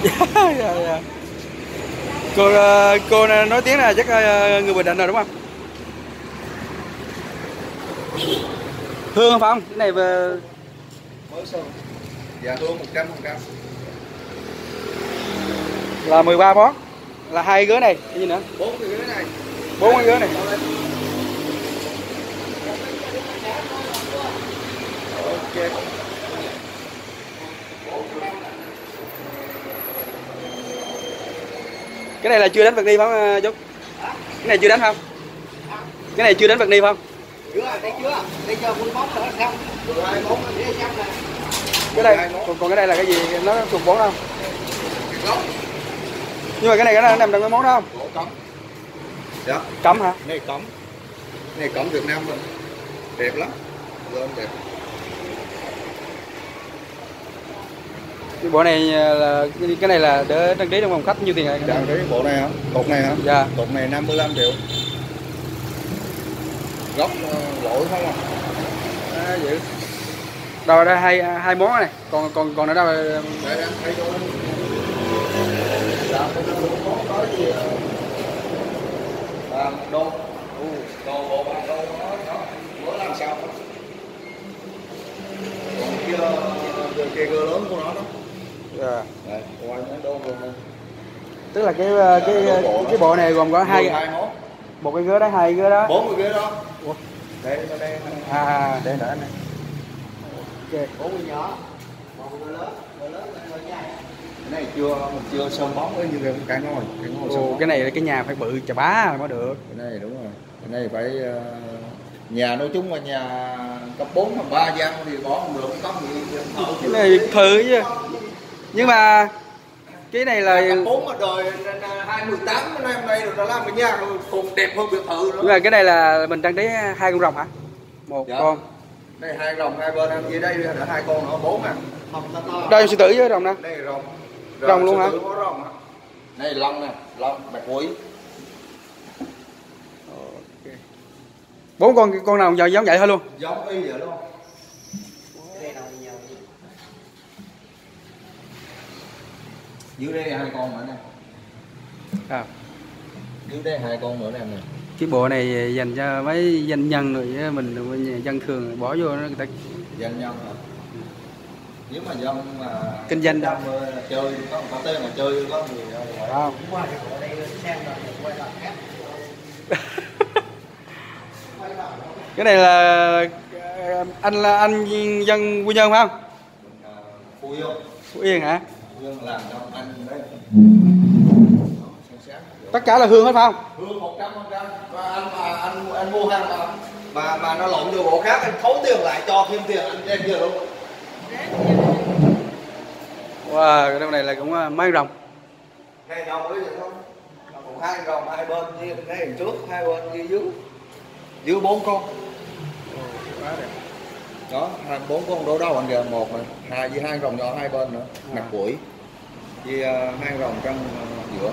dạ, dạ. cô ờ, cô nói tiếng là chắc ờ, người bình định rồi đúng không? Hương phải không? Cái này về mới sơn dạ hương một trăm phần trăm. Là 13 món là hai ghế này cái gì nữa? Bốn cái ghế này. Bốn cái ghế này. Ok cái này là chưa đánh vật ni phải không chú cái này chưa đánh không? Cái này chưa đánh vật ni không? Chưa đây chưa? Quân bóng nữa xong bốn cái đây còn, còn cái đây là cái gì? Nó thuộc vốn không? Nhưng mà cái này cái này nó nằm trong cái món đó không? Dạ. Cấm hả? Này cống này cống Việt Nam mình. Đẹp lắm. Lên đẹp cái bộ này là cái này là để đăng ký trong phòng khách nhiêu tiền rồi dạ cái bộ này hả? Cột này hả? Dạ. Cột này 55 triệu. Gốc ờ, lỗi không à? À, dữ rồi đây hai hai món này. Còn còn còn ở đâu? Đây gì à đô. Đồ bộ bằng đô nó bữa làm sao? Đó. còn kia kia lớn của nó đó dạ. Đấy, tức là cái cái cái, cái bộ này gồm có hai một cái ghế đó hai ghế đó. Bốn cái ghế đó. Ủa? đây đây đây à, à đây nữa này. Ok. Bốn người nhỏ. Một người lớn người lớn người dài cái này chưa mình chưa sơn bóng như cái cái ngôi cái sơn Ồ, cái này là cái nhà phải bự chà bá mới được. Cái này đúng rồi. Cái này phải ờ, nhà nói chung là nhà cấp 4 hoặc 3 gian thì bỏ một lượng có gì cái này thử chứ nhưng mà cái này là 4 mà đời 2018 năm nay nay rồi nó làm cái nhà còn đẹp hơn biệt thự nhưng nữa mà cái này là mình trang trí hai con rồng hả? Một Dạ. con. Đây hai rồng hai bên em dưới đây là hai con nữa bốn à. Đây sư tử với rồng nè. Đây là rồng. Rồng luôn hả? rồng hả đây long nè long bạch quỷ. Bốn con con nào giờ giống vậy thôi luôn? Giống y vậy luôn đây đâu nhiều dưới đây hai con nữa nè. À. dưới đây hai con nữa nè em nè. Cái bộ này dành cho mấy doanh nhân rồi với mình dân thường bỏ vô nó người ta dân nhân hả? Nếu mà dân mà Kinh doanh đâu. chơi có có tên mà chơi có người không. qua cái bộ đây xem rồi quay lại cái này là anh là anh dân quy nhơn phải không? À, Phú Dương phú yên hả Làm anh đấy tất cả là hương hết phải không? Hương một trăm phần trăm. Và anh mà anh anh mua hàng mà mà mà nó lộn vô bộ khác anh thấu tiền lại cho thêm tiền anh đem về luôn. Wow cái này là cũng ờ, mấy rồng này đâu mới vậy thôi. Nó còn hai rồng hai bên như đằng trước hai bên như dưới. Dưới bốn con. Đó hai bốn con đổ đâu anh kìa một này hai với hai rồng nhỏ hai bên nữa mặt quỷ. với ờ, hai rồng trong ờ, giữa.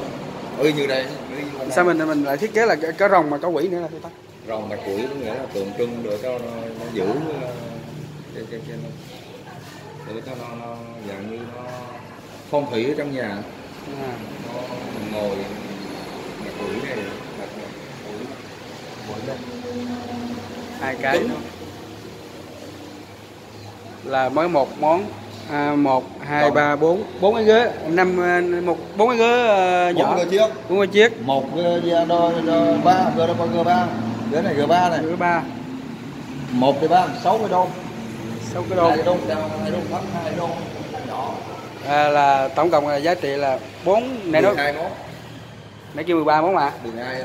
Ừ như đây như sao mình mình lại thiết kế là cái, rồng mà có quỷ nữa là sao ta? Rồng mặt quỷ có nghĩa là tượng trưng để cho nó, nó giữ cái cái nó để cho nó, nó dạng như nó phong thủy ở trong nhà. À. nó mình ngồi mặt quỷ này mặt quỷ quỷ đây hai cái Đúng. là mới một món à, 1 2 3 4 4 cái ghế 5 1 4 cái ghế uh, nhỏ. 4 cái chiếc. 4 ghế chiếc. 1 ghế G3, G3, 3 Ghế này ghế 3 này. ghế 3 1 cái 3 6 cái đô 6 cái đô 2 đô 2 đôn thấp, 2 đôn nhỏ. À, là tổng cộng là giá trị là 4 này nó 12 món. Nãy kia 13 món mà. 12.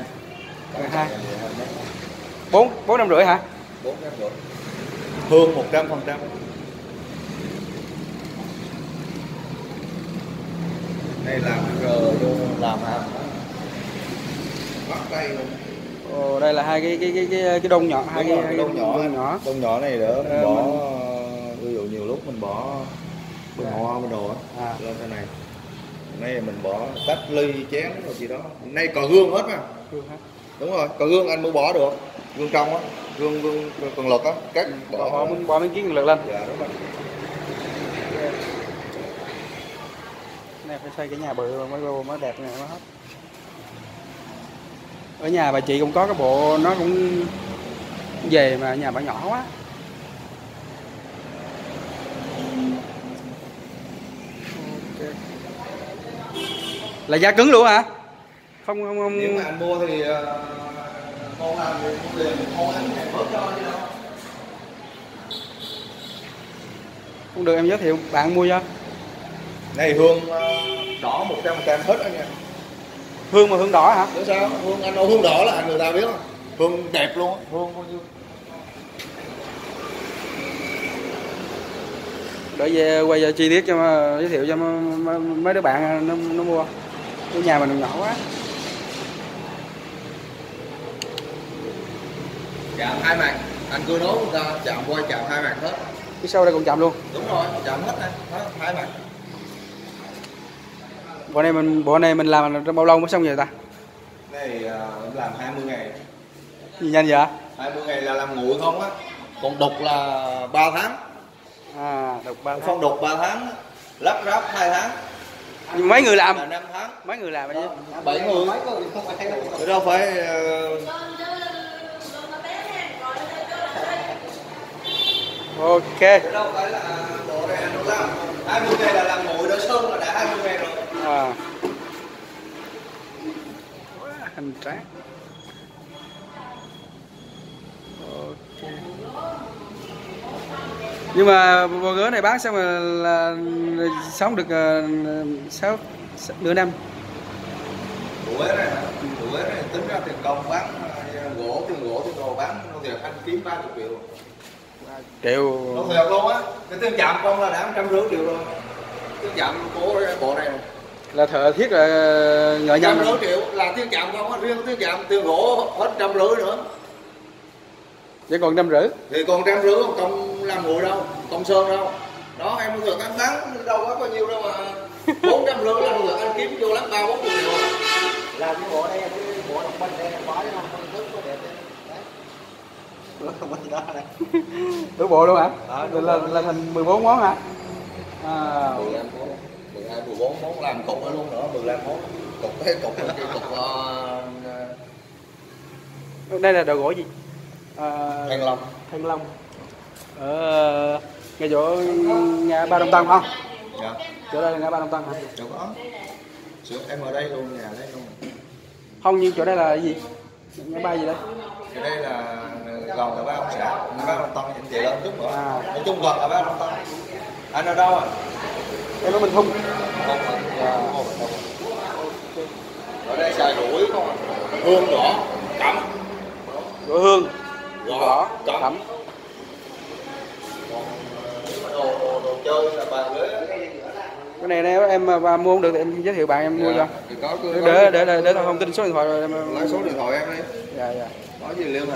12. 4 4 năm rưỡi hả? 4 năm rưỡi. Hương 100%. đây làm gờ luôn làm hả? Bắt tay luôn. Ồ, đây là hai cái cái cái cái, cái đông nhỏ hai cái, cái đông nhỏ đông nhỏ. Đông nhỏ này đỡ mình bỏ mình... ví dụ nhiều lúc mình bỏ mình dạ. hoa mình đồ á à. lên thế này. Nay mình bỏ tách ly chén rồi gì đó. Nay còn gương hết mà. Đúng rồi còn gương anh mới bỏ được. Gương trong á gương gương, gương cần lực á cắt ừ, bỏ. bỏ miếng bỏ miếng kiến lực lên. Dạ đúng rồi. Này phải xây cái nhà bự mới mới đẹp này mới hết. Ở nhà bà chị cũng có cái bộ nó cũng về mà nhà bà nhỏ quá. Là da cứng luôn hả? Không không không. Nếu mà anh mua thì ờ, con anh thì cũng liền con anh thì bớt cho không được em giới thiệu. Bạn mua cho này hương ờ, đỏ 100 trăm hết anh nha. Hương mà hương đỏ hả? Biết sao? Hương anh hương đỏ là người ta biết không? Hương đẹp luôn hương bao nhiêu? Để về quay giờ chi tiết cho mà, giới thiệu cho mấy đứa bạn nó, nó mua. Cái nhà mình nhỏ quá. Chạm hai mặt anh cứ nói người ta chạm quay chạm hai mặt hết. Phía sau đây cũng chậm luôn. Đúng rồi chạm hết này hết hai mặt bộ này mình bộ này mình làm trong bao lâu mới xong vậy ta? Này ờ, em làm 20 ngày. Gì nhanh vậy? 20 ngày là làm nguội không á. Còn đục là 3 tháng. À được ba phong đục 3 tháng lắp ráp 2 tháng. Nhưng mấy người làm? Là 5 tháng. Mấy người làm vậy chứ 7 người. Mấy người không phải Chứ đâu phải ờ, ok. đâu phải là bộ này đâu làm. 20 ngày là làm nguội đỡ sơn là đã 20 ngày rồi à hành tráng. Ok. Nhưng mà bò gỡ này bán xong rồi là sống được ờ, sáu nửa năm. Đuổi này đuổi này tính ra tiền công bán ờ, gỗ tiền gỗ tiền đồ bán nó thiệt anh kiếm 30 triệu. Triệu nó thiệt luôn á cái tiền chạm công là đã trăm rưỡi triệu rồi. Tiền chạm của bộ này là thợ thiết là trăm nhân. Rưỡi triệu là tiền chạm không? Á riêng tiền chạm tiền gỗ hết trăm rưỡi nữa. Chỉ còn năm rưỡi? Thì còn trăm rưỡi còn công làm nguội đâu công sơn đâu. Đó em được tám tháng đâu có bao nhiêu đâu mà. Bốn trăm rưỡi là được anh kiếm vô lắm ba bốn triệu. Làm cái bộ đây cái bộ đồng minh đây bỏ cái năm phân thức có đẹp đấy đồng đủ bộ luôn hả? Đó, là, là, là thành 14 món hả? À, mười lăm món làm cục ở luôn nữa mười lăm món cục cái cục cái cục ờ, đây là đồ gỗ gì? À, thanh long. Thanh long. Ở ngay chỗ nhà ba đồng tân không? Dạ. Chỗ đây là ngã ba đồng tân hả? Đâu có. Sữa, em ở đây luôn nhà đây luôn. Không nhưng chỗ đây là gì? Ngã ba gì đây? Thì đây là gần là ba ông xã. Ba ông tân anh chị lên chút nữa. À. nói chung gần là ba ông tân. Anh ở đâu à em ở mình không à ở đây xài à hương đỏ cẩm gỗ hương. Gõ cẩm cái này nếu em mà mua không được thì em giới thiệu bạn em mua cho. Thì có để để để, để, thông tin số điện thoại rồi em lấy số điện thoại em đi. Dạ dạ. Có gì liên hệ